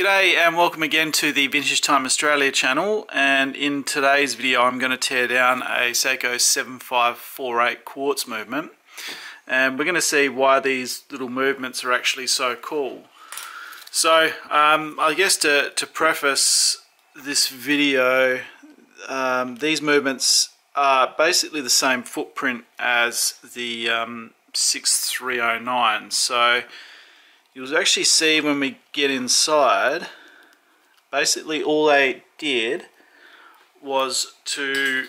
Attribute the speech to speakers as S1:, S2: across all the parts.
S1: G'day and welcome again to the Vintage Time Australia channel. And in today's video I'm going to tear down a Seiko 7548 quartz movement. And we're going to see why these little movements are actually so cool. So um, I guess to, to preface this video um, these movements are basically the same footprint as the um, 6309 so you'll actually see when we get inside. Basically all they did was to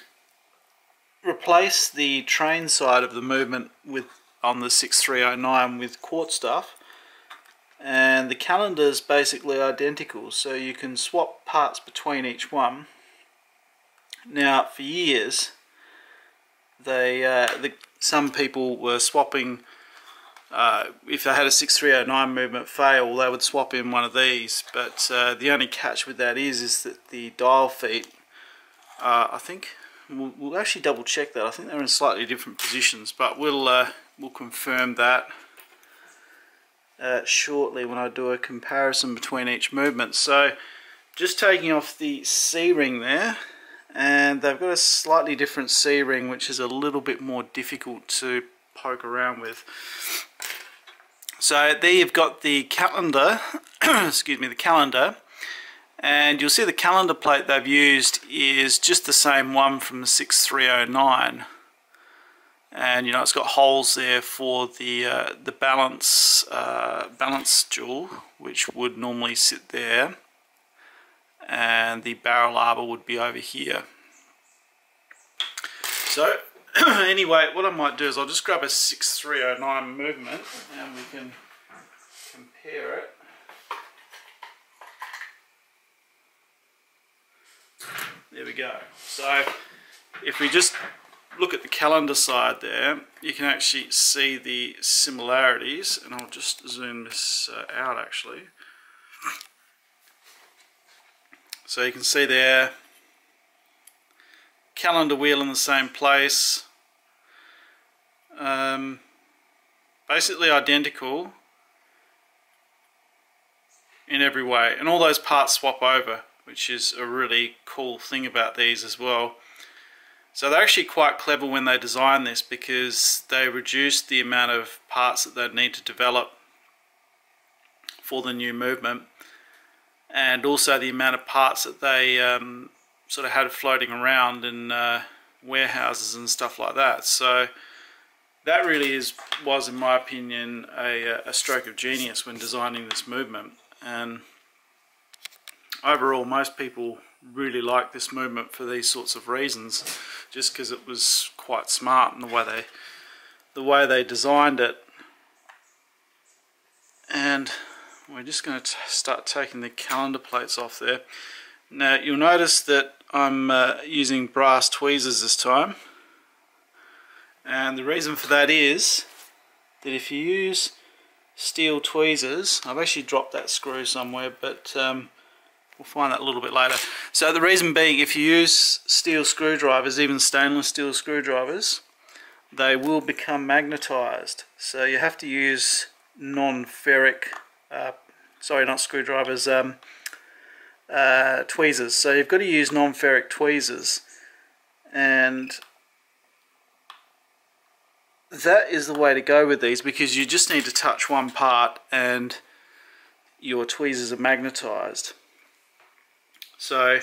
S1: replace the train side of the movement with on the 6309 with quartz stuff. And the calendar is basically identical so you can swap parts between each one. Now for years they uh, the, some people were swapping uh, if they had a 6309 movement fail, they would swap in one of these. But uh, the only catch with that is, is that the dial feet, uh, I think, we'll, we'll, actually double check that. I think they're in slightly different positions, but we'll uh, we'll confirm that uh, shortly when I do a comparison between each movement. So, just taking off the C-ring there, and they've got a slightly different C-ring, which is a little bit more difficult to poke around with. So there you've got the calendar, excuse me, the calendar, and you'll see the calendar plate they've used is just the same one from the 6309 and you know it's got holes there for the uh, the balance uh, balance jewel which would normally sit there. And the barrel arbor would be over here. So anyway, what I might do is I'll just grab a 6309 movement and we can compare it. There we go. So if we just look at the calendar side there, you can actually see the similarities and I'll just zoom this uh, out actually. So you can see there calendar wheel in the same place. Um, basically identical in every way and all those parts swap over which is a really cool thing about these as well. So they're actually quite clever when they design this because they reduce the amount of parts that they need to develop for the new movement and also the amount of parts that they um, sort of had floating around in uh, warehouses and stuff like that. So that really is was, in my opinion, a, a stroke of genius when designing this movement. And overall, most people really like this movement for these sorts of reasons, just because it was quite smart in the way they the way they designed it. And we're just going to start taking the calendar plates off there. Now you'll notice that I'm uh, using brass tweezers this time and the reason for that is that if you use steel tweezers I've actually dropped that screw somewhere but um, we'll find that a little bit later. So the reason being if you use steel screwdrivers even stainless steel screwdrivers they will become magnetized. So you have to use non-ferric uh, sorry not screwdrivers um, uh, tweezers. So you've got to use non-ferric tweezers. And that is the way to go with these because you just need to touch one part and your tweezers are magnetized. So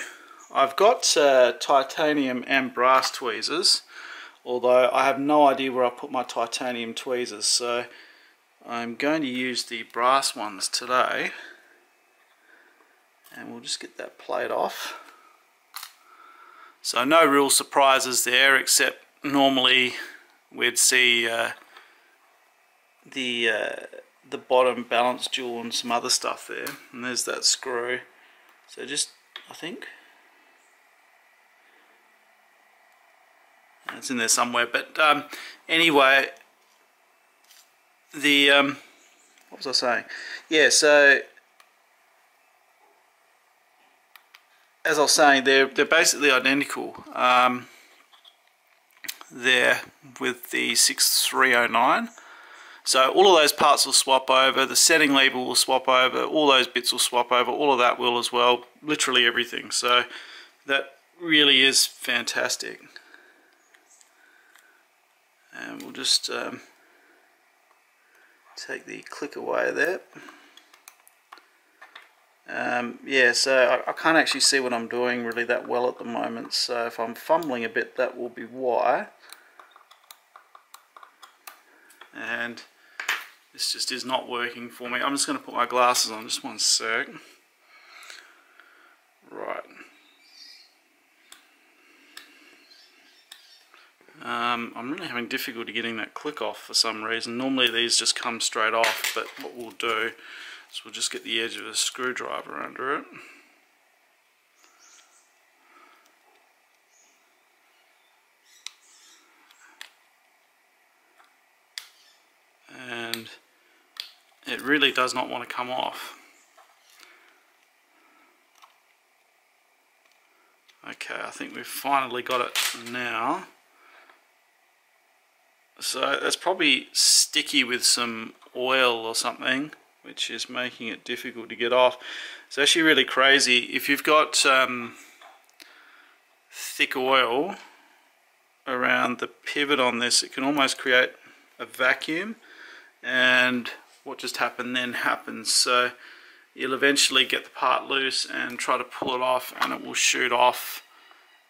S1: I've got uh, titanium and brass tweezers although I have no idea where I put my titanium tweezers. So I'm going to use the brass ones today. And we'll just get that plate off. So no real surprises there except normally we'd see uh, the uh, the bottom balance jewel and some other stuff there. And there's that screw. So just I think. It's in there somewhere. But um, anyway the um, what was I saying? Yeah so as I was saying, they're they're basically identical. Um, there with the 6309. So all of those parts will swap over, the setting lever will swap over, all those bits will swap over, all of that will as well, literally everything. So that really is fantastic. And we'll just um, take the click away there. Um, yeah, so I, I, can't actually see what I'm doing really that well at the moment, so if I'm fumbling a bit, that will be why. And this just is not working for me. I'm just going to put my glasses on, just one sec. Right. Um, I'm really having difficulty getting that click off for some reason. Normally these just come straight off, but what we'll do is we'll just get the edge of a screwdriver under it. And it really does not want to come off. Okay, I think we've finally got it now. So that's probably sticky with some oil or something, which is making it difficult to get off. It's actually really crazy. If you've got um, thick oil around the pivot on this, it can almost create a vacuum. And what just happened then happens. So you'll eventually get the part loose and try to pull it off and it will shoot off.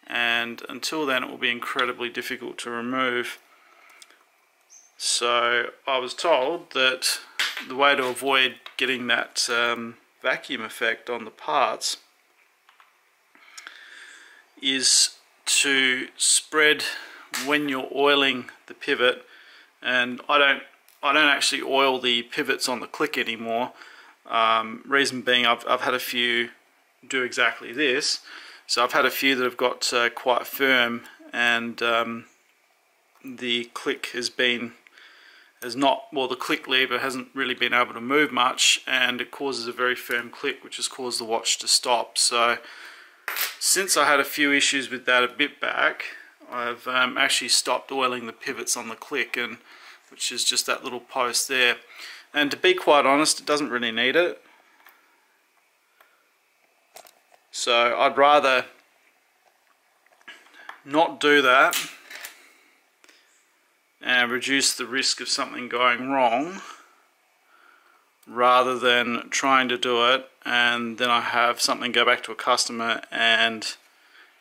S1: And until then it will be incredibly difficult to remove. So I was told that the way to avoid getting that um, vacuum effect on the parts is to spread when you're oiling the pivot and I don't I don't actually oil the pivots on the click anymore um, reason being I've, I've had a few do exactly this so I've had a few that have got uh, quite firm and um, the click has been has not, well the click lever hasn't really been able to move much and it causes a very firm click which has caused the watch to stop. So since I had a few issues with that a bit back, I've um, actually stopped oiling the pivots on the click and which is just that little post there. And to be quite honest, it doesn't really need it. So I'd rather not do that and reduce the risk of something going wrong rather than trying to do it and then I have something go back to a customer and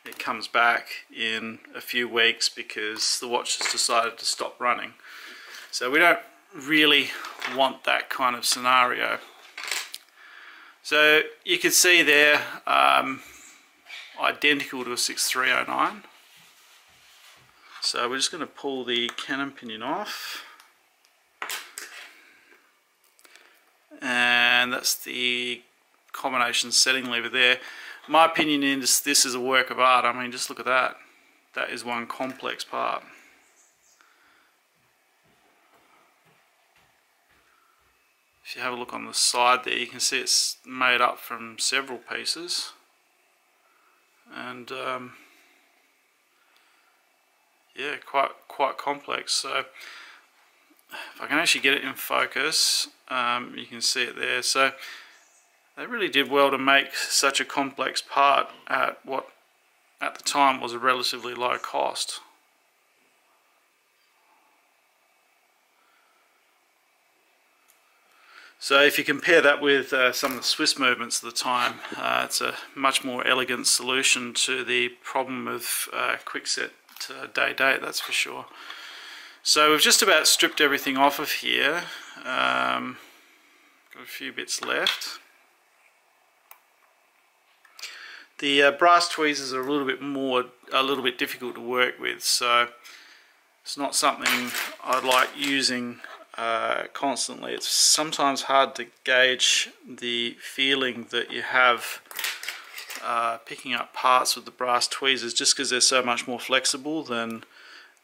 S1: it comes back in a few weeks because the watch has decided to stop running. So we don't really want that kind of scenario. So you can see there um, identical to a 6309 so we're just going to pull the cannon pinion off. And that's the combination setting lever there. My opinion is this is a work of art. I mean, just look at that. That is one complex part. If you have a look on the side there, you can see it's made up from several pieces. And um, yeah, quite quite complex. So if I can actually get it in focus, um, you can see it there. So they really did well to make such a complex part at what at the time was a relatively low cost. So if you compare that with uh, some of the Swiss movements of the time, uh, it's a much more elegant solution to the problem of uh, quickset uh, day date, that's for sure. So we've just about stripped everything off of here. Um, got a few bits left. The uh, brass tweezers are a little bit more, a little bit difficult to work with, so it's not something I like using uh, constantly. It's sometimes hard to gauge the feeling that you have uh, picking up parts with the brass tweezers just because they're so much more flexible than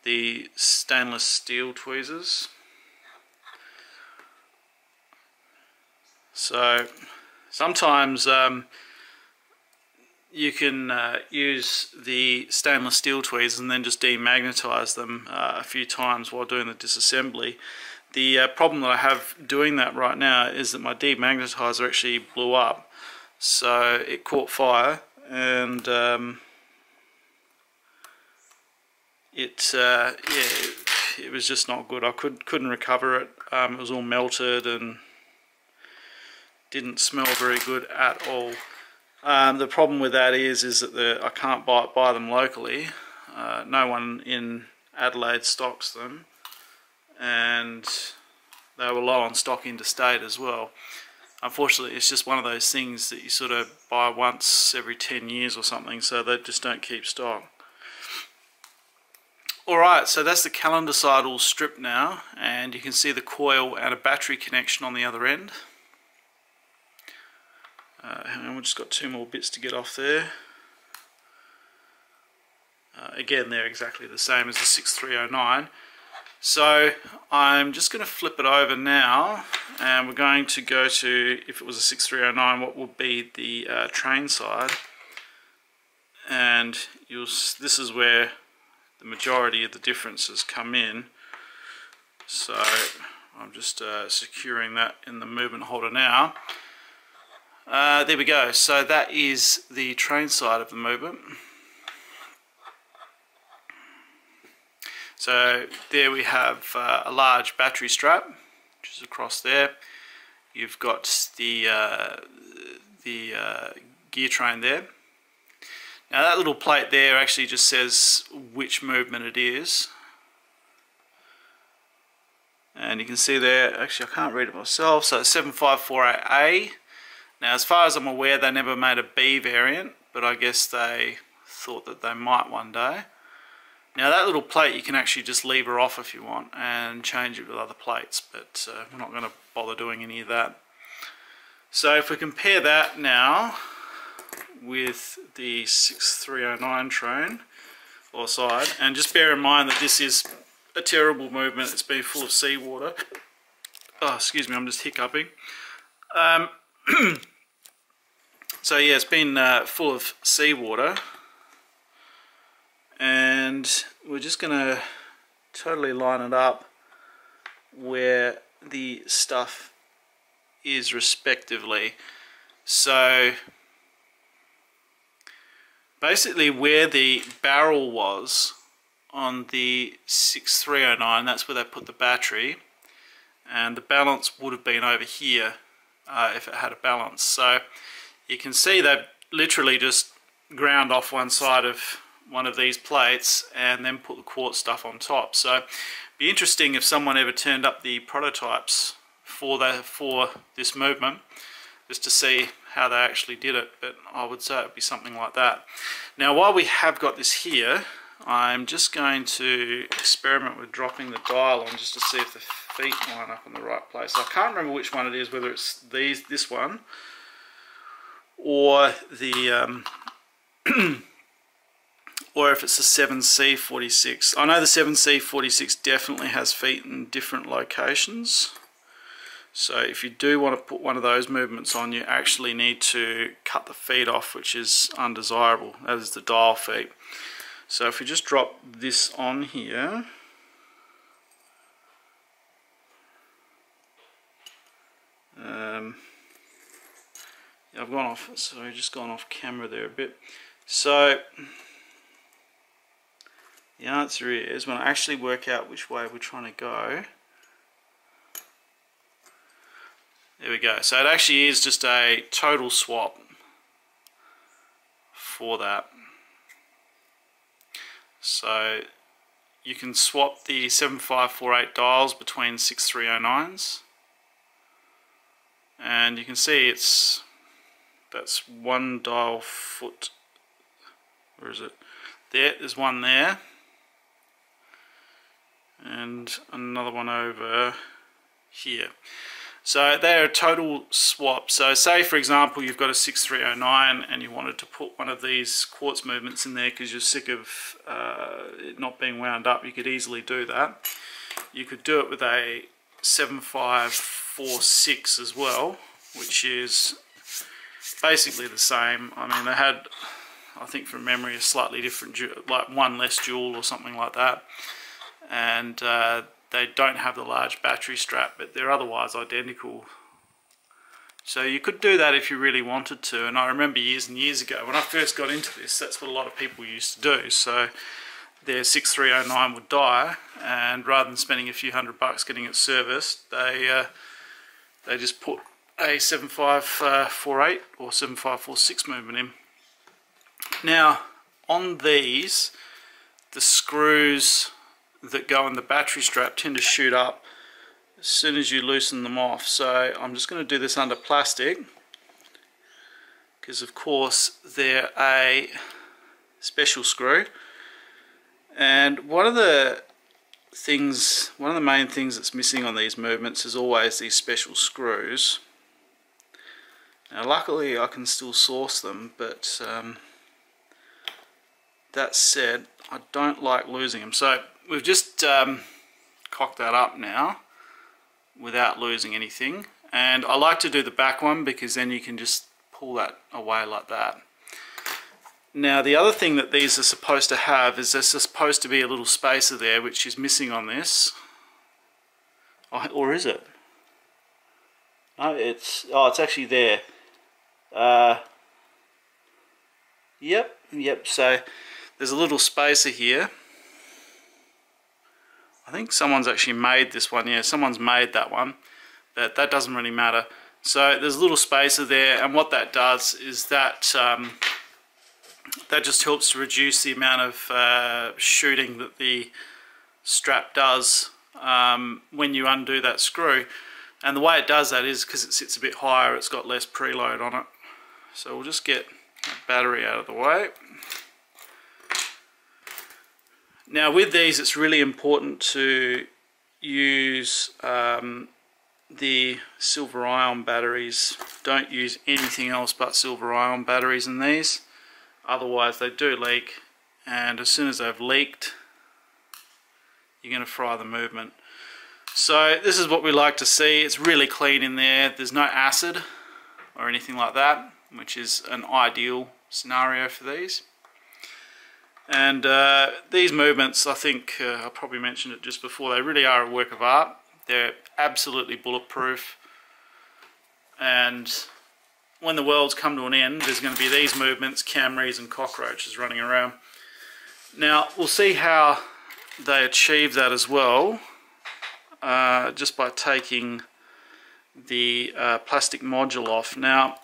S1: the stainless steel tweezers. So sometimes um, you can uh, use the stainless steel tweezers and then just demagnetize them uh, a few times while doing the disassembly. The uh, problem that I have doing that right now is that my demagnetizer actually blew up. So it caught fire and um, it, uh, yeah, it, was just not good. I could, couldn't recover it. Um, it was all melted and didn't smell very good at all. Um, the problem with that is is that the, I can't buy, buy them locally. Uh, no one in Adelaide stocks them and they were low on stock interstate as well. Unfortunately, it's just one of those things that you sort of buy once every 10 years or something, so they just don't keep stock. Alright, so that's the calendar side all stripped now, and you can see the coil and a battery connection on the other end. Uh, and we've just got two more bits to get off there. Uh, again, they're exactly the same as the 6309. So I'm just going to flip it over now and we're going to go to, if it was a 6309, what would be the uh, train side. And you'll, this is where the majority of the differences come in. So I'm just uh, securing that in the movement holder now. Uh, there we go. So that is the train side of the movement. So there we have uh, a large battery strap, which is across there. You've got the uh, the uh, gear train there. Now that little plate there actually just says which movement it is. And you can see there, actually I can't read it myself, so it's 7548A. Now as far as I'm aware they never made a B variant, but I guess they thought that they might one day. Now that little plate you can actually just lever off if you want and change it with other plates but uh, we're not going to bother doing any of that. So if we compare that now with the 6309 train or side and just bear in mind that this is a terrible movement it's been full of seawater. Oh excuse me I'm just hiccuping. Um, so yeah it's been uh, full of seawater and we're just going to totally line it up where the stuff is respectively. So basically where the barrel was on the 6309 that's where they put the battery. And the balance would have been over here uh, if it had a balance. So you can see they've literally just ground off one side of one of these plates and then put the quartz stuff on top. So be interesting if someone ever turned up the prototypes for the for this movement just to see how they actually did it but I would say it would be something like that. Now while we have got this here I'm just going to experiment with dropping the dial on just to see if the feet line up in the right place. I can't remember which one it is whether it's these this one or the um, or if it's a 7C46. I know the 7C46 definitely has feet in different locations. So if you do want to put one of those movements on, you actually need to cut the feet off, which is undesirable. That is the dial feet. So if we just drop this on here, um, I've gone off, sorry, just gone off camera there a bit. So the answer is, when I actually work out which way we're trying to go, there we go. So it actually is just a total swap for that. So you can swap the 7548 dials between 6309s and you can see it's that's one dial foot where is it there there's one there and another one over here. So they're a total swap. So say for example you've got a 6309 and you wanted to put one of these quartz movements in there because you're sick of uh, it not being wound up, you could easily do that. You could do it with a 7546 as well, which is basically the same. I mean they had, I think from memory, a slightly different, like one less jewel or something like that and uh, they don't have the large battery strap, but they're otherwise identical. So you could do that if you really wanted to. And I remember years and years ago, when I first got into this, that's what a lot of people used to do. So their 6309 would die, and rather than spending a few hundred bucks getting it serviced, they uh, they just put a 7548 or 7546 movement in. Now, on these, the screws that go in the battery strap tend to shoot up as soon as you loosen them off. So I'm just going to do this under plastic because of course they're a special screw. And one of the things, one of the main things that's missing on these movements is always these special screws. Now luckily I can still source them, but um, that said, I don't like losing them. So we've just um, cocked that up now without losing anything. And I like to do the back one because then you can just pull that away like that. Now the other thing that these are supposed to have is there's supposed to be a little spacer there which is missing on this. Oh, or is it? No, it's oh, it's actually there. Uh, yep, yep. So there's a little spacer here. I think someone's actually made this one. Yeah, someone's made that one. But that doesn't really matter. So there's a little spacer there, and what that does is that um, that just helps to reduce the amount of uh, shooting that the strap does um, when you undo that screw. And the way it does that is because it sits a bit higher, it's got less preload on it. So we'll just get that battery out of the way. Now with these it's really important to use um, the silver ion batteries. Don't use anything else but silver ion batteries in these. Otherwise they do leak and as soon as they've leaked you're going to fry the movement. So this is what we like to see. It's really clean in there. There's no acid or anything like that which is an ideal scenario for these. And uh, these movements, I think uh, I probably mentioned it just before, they really are a work of art. They're absolutely bulletproof. And when the world's come to an end, there's going to be these movements, Camrys and cockroaches running around. Now, we'll see how they achieve that as well, uh, just by taking the uh, plastic module off. Now,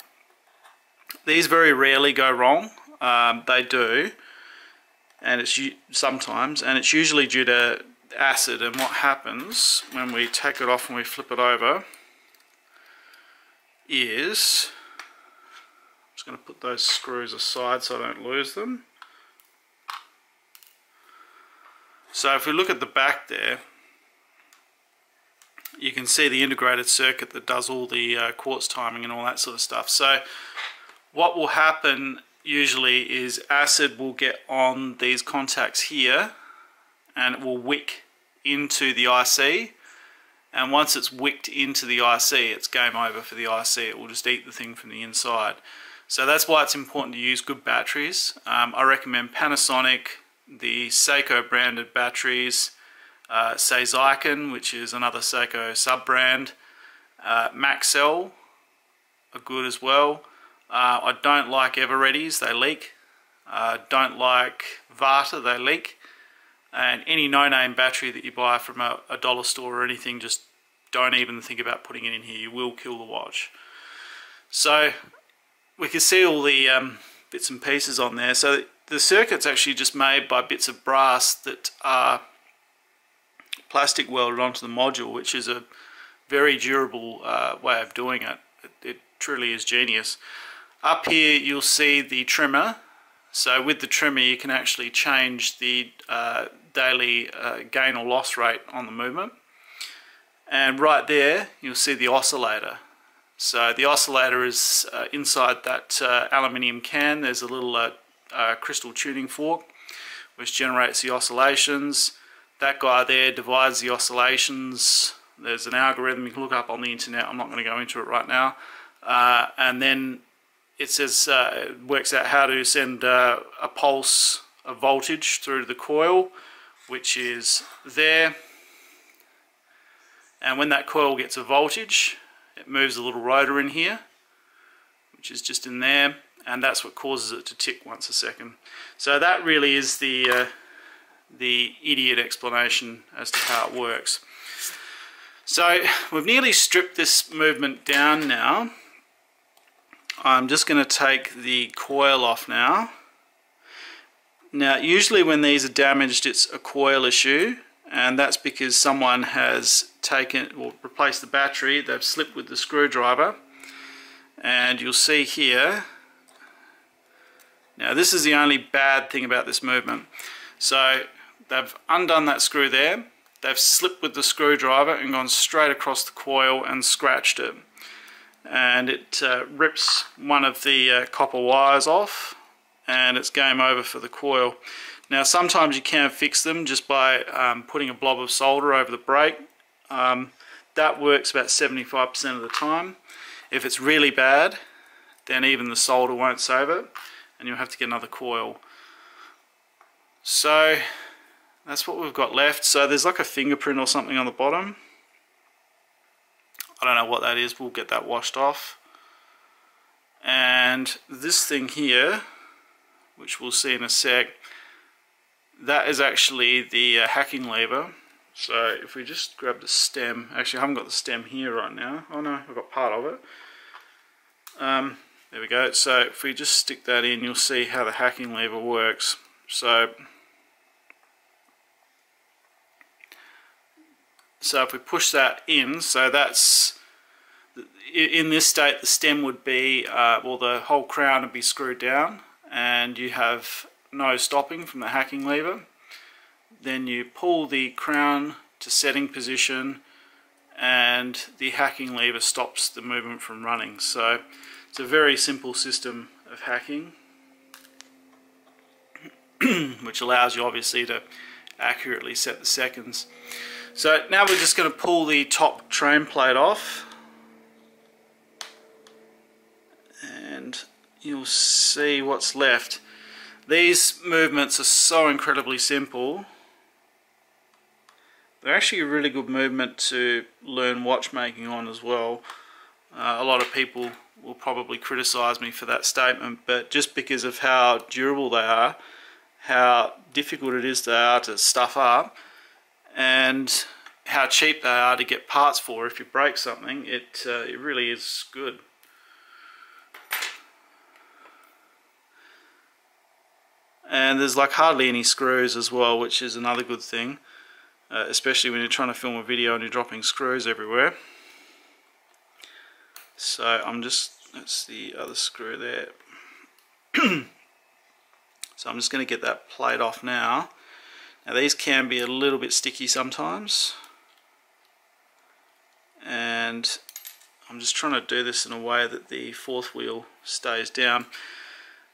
S1: these very rarely go wrong. Um, they do and it's sometimes and it's usually due to acid and what happens when we take it off and we flip it over is I'm just going to put those screws aside so I don't lose them. So if we look at the back there you can see the integrated circuit that does all the uh, quartz timing and all that sort of stuff. So what will happen usually is acid will get on these contacts here and it will wick into the IC and once it's wicked into the IC it's game over for the IC it will just eat the thing from the inside. So that's why it's important to use good batteries. Um, I recommend Panasonic the Seiko branded batteries uh, Zyken which is another Seiko sub brand uh, Maxell are good as well uh, I don't like Evereadys, they leak. Uh, don't like Varta, they leak. And any no-name battery that you buy from a, a, dollar store or anything, just don't even think about putting it in here. You will kill the watch. So we can see all the um, bits and pieces on there. So the circuit's actually just made by bits of brass that are plastic welded onto the module, which is a very durable uh, way of doing it. It, it truly is genius. Up here you'll see the trimmer. So with the trimmer you can actually change the uh, daily uh, gain or loss rate on the movement. And right there you'll see the oscillator. So the oscillator is uh, inside that uh, aluminium can. There's a little uh, uh, crystal tuning fork which generates the oscillations. That guy there divides the oscillations. There's an algorithm you can look up on the internet. I'm not going to go into it right now. and then it says uh, it works out how to send uh, a pulse a voltage through the coil which is there And when that coil gets a voltage, it moves a little rotor in here, which is just in there, and that's what causes it to tick once a second. So that really is the, uh, the idiot explanation as to how it works. So we've nearly stripped this movement down now. I'm just going to take the coil off now. Now usually when these are damaged it's a coil issue and that's because someone has taken or replaced the battery they've slipped with the screwdriver. And you'll see here now this is the only bad thing about this movement. So they've undone that screw there they've slipped with the screwdriver and gone straight across the coil and scratched it and it uh, rips one of the uh, copper wires off and it's game over for the coil now sometimes you can fix them just by um, putting a blob of solder over the break. Um, that works about 75% of the time. If it's really bad, then even the solder won't save it and you'll have to get another coil. So that's what we've got left. So there's like a fingerprint or something on the bottom. I don't know what that is, we'll get that washed off. And this thing here, which we'll see in a sec, that is actually the uh, hacking lever. So if we just grab the stem, actually I haven't got the stem here right now. Oh no, I've got part of it. Um, there we go. So if we just stick that in, you'll see how the hacking lever works. So, so if we push that in, so that's in this state the stem would be, uh, well the whole crown would be screwed down and you have no stopping from the hacking lever. Then you pull the crown to setting position and the hacking lever stops the movement from running. So it's a very simple system of hacking which allows you obviously to accurately set the seconds. So now we're just going to pull the top train plate off and you'll see what's left. These movements are so incredibly simple. They're actually a really good movement to learn watchmaking on as well. Uh, a lot of people will probably criticize me for that statement, but just because of how durable they are, how difficult it is they are to stuff up, and how cheap they are to get parts for. If you break something, it, uh, it really is good. and there's like hardly any screws as well which is another good thing uh, especially when you're trying to film a video and you're dropping screws everywhere. So I'm just that's the other screw there. So I'm just going to get that plate off now now these can be a little bit sticky sometimes. And I'm just trying to do this in a way that the fourth wheel stays down.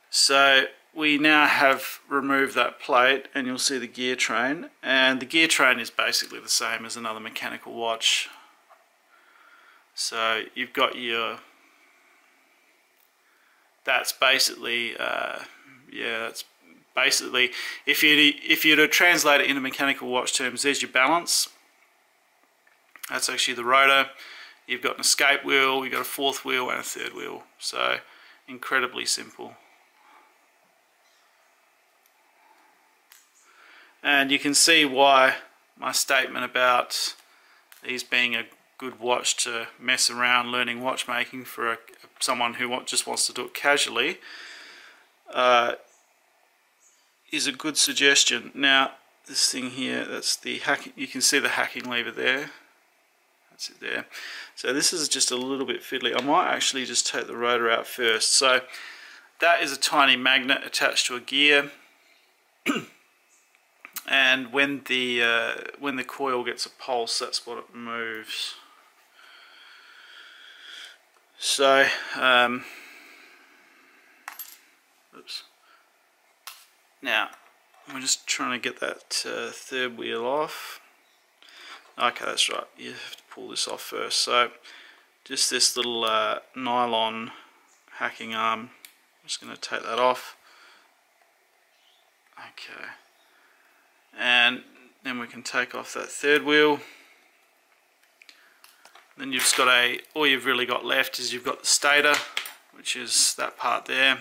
S1: So we now have removed that plate and you'll see the gear train. And the gear train is basically the same as another mechanical watch. So you've got your that's basically uh, yeah that's basically if you if you to translate it into mechanical watch terms there's your balance. That's actually the rotor. You've got an escape wheel you've got a fourth wheel and a third wheel. So incredibly simple. And you can see why my statement about these being a good watch to mess around learning watchmaking for a, someone who just wants to do it casually uh, is a good suggestion. Now this thing here, that's the hacking, you can see the hacking lever there. That's it there. So this is just a little bit fiddly. I might actually just take the rotor out first. So that is a tiny magnet attached to a gear. and when the uh, when the coil gets a pulse that's what it moves so um, oops now we're just trying to get that uh, third wheel off. Okay that's right. You have to pull this off first. So just this little uh, nylon hacking arm. I'm just going to take that off. Okay. And then we can take off that third wheel. Then you've just got a, all you've really got left is you've got the stator, which is that part there.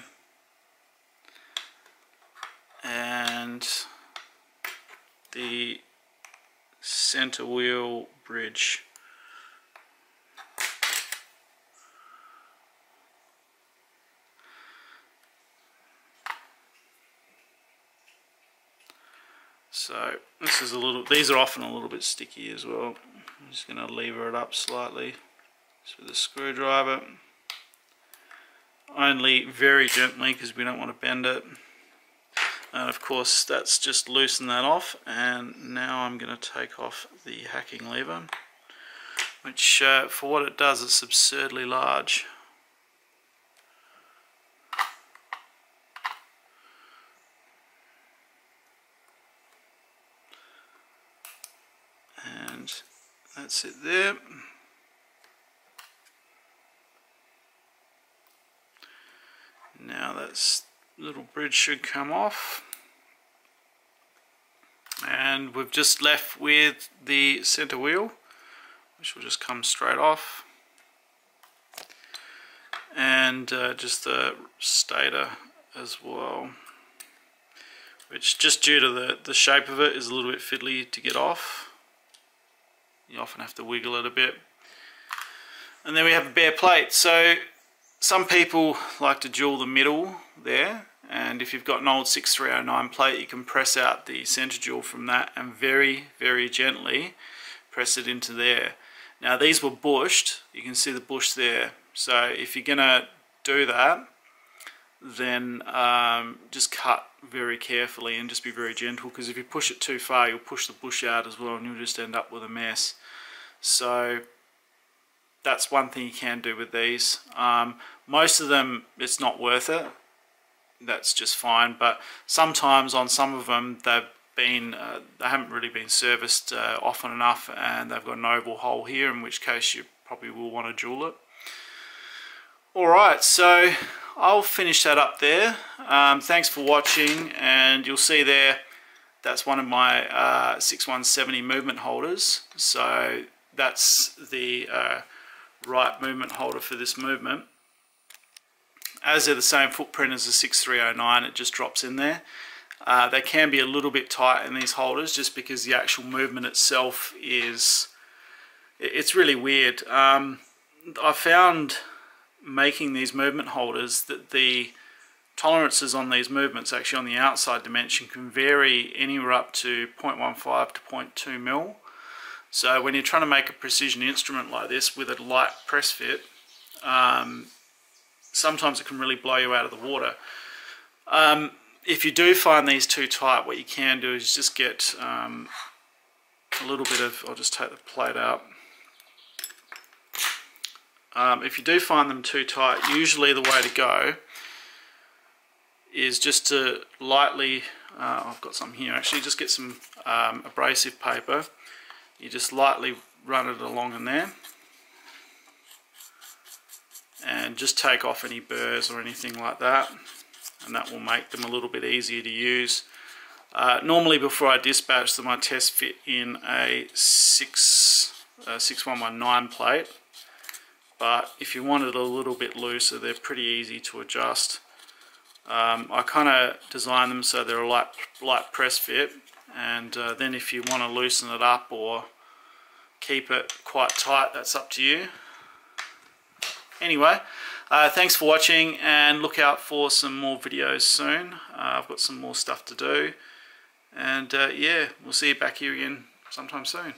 S1: And the center wheel bridge. So this is a little, these are often a little bit sticky as well. I'm just going to lever it up slightly with a screwdriver. Only very gently because we don't want to bend it. And of course that's just loosen that off and now I'm going to take off the hacking lever which uh, for what it does it's absurdly large. And that's it there. Now that little bridge should come off. And we've just left with the center wheel, which will just come straight off. And uh, just the stator as well, which just due to the, the shape of it is a little bit fiddly to get off. You often have to wiggle it a bit. And then we have a bare plate. So some people like to jewel the middle there and if you've got an old 6309 plate you can press out the jewel from that and very very gently press it into there. Now these were bushed, you can see the bush there so if you're gonna do that then um, just cut very carefully and just be very gentle because if you push it too far you'll push the bush out as well and you'll just end up with a mess. So that's one thing you can do with these. Um, most of them it's not worth it. That's just fine. But sometimes on some of them they've been uh, they haven't really been serviced uh, often enough and they've got an oval hole here in which case you probably will want to jewel it. Alright so I'll finish that up there. Um, thanks for watching and you'll see there that's one of my uh, 6170 movement holders. So that's the uh, right movement holder for this movement. As they're the same footprint as the 6309, it just drops in there. Uh, they can be a little bit tight in these holders just because the actual movement itself is, it's really weird. Um, I found making these movement holders that the tolerances on these movements actually on the outside dimension can vary anywhere up to 0.15 to 0.2 mil. So when you're trying to make a precision instrument like this with a light press fit, um, sometimes it can really blow you out of the water. Um, if you do find these too tight, what you can do is just get um, a little bit of, I'll just take the plate out. Um, if you do find them too tight, usually the way to go is just to lightly, uh, I've got some here actually, just get some um, abrasive paper you just lightly run it along in there and just take off any burrs or anything like that and that will make them a little bit easier to use. Uh, normally before I dispatch them I test fit in a 6 uh, 6119 plate but if you want it a little bit looser they're pretty easy to adjust. Um, I kind of design them so they're a light, light press fit and uh, then if you want to loosen it up or keep it quite tight that's up to you anyway uh, thanks for watching and look out for some more videos soon. Uh, I've got some more stuff to do. And uh, yeah we'll see you back here again sometime soon